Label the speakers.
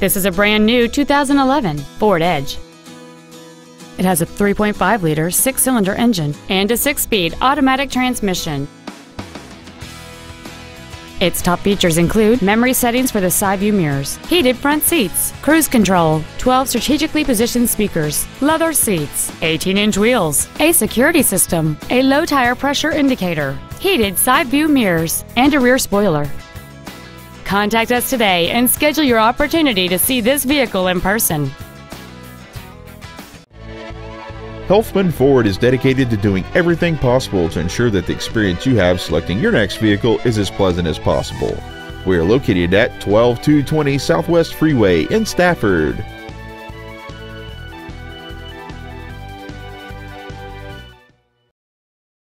Speaker 1: This is a brand new 2011 Ford Edge. It has a 3.5 liter six cylinder engine and a six speed automatic transmission. Its top features include memory settings for the side view mirrors, heated front seats, cruise control, 12 strategically positioned speakers, leather seats, 18 inch wheels, a security system, a low tire pressure indicator, heated side view mirrors, and a rear spoiler. Contact us today and schedule your opportunity to see this vehicle in person.
Speaker 2: Helfman Ford is dedicated to doing everything possible to ensure that the experience you have selecting your next vehicle is as pleasant as possible. We are located at 12220 Southwest Freeway in Stafford.